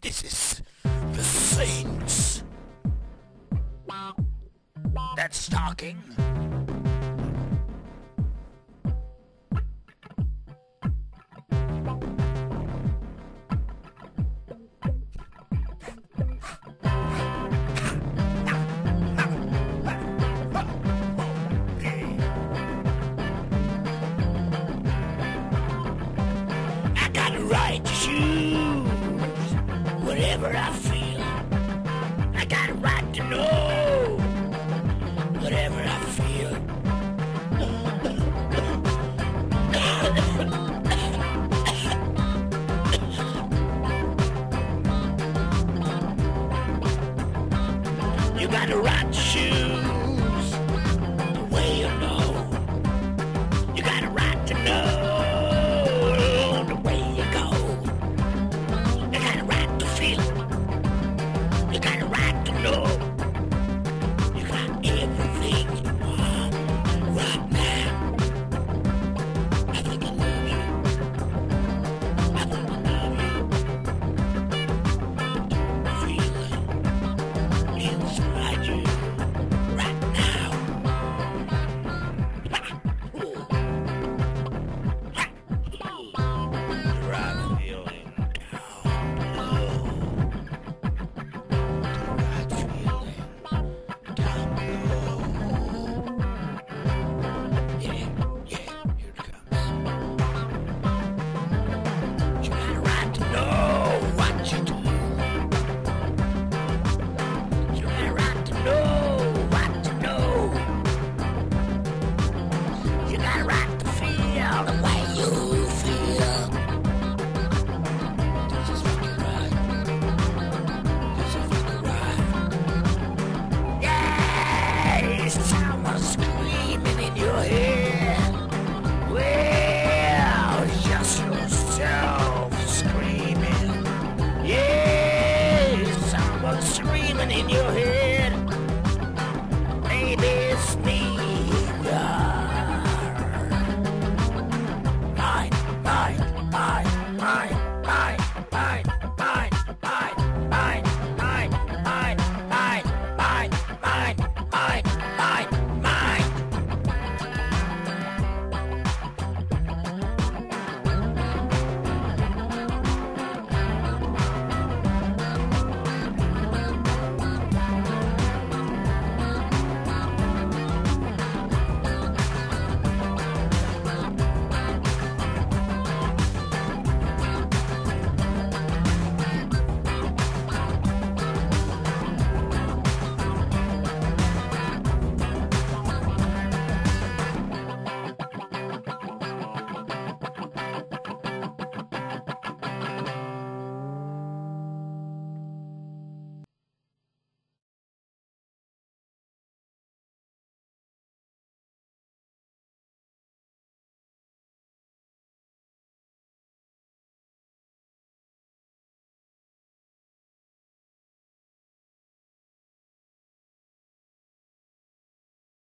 this is the Saints. That's talking. Whatever I feel. I got a right to know whatever I feel. You got a right baby, sneeze.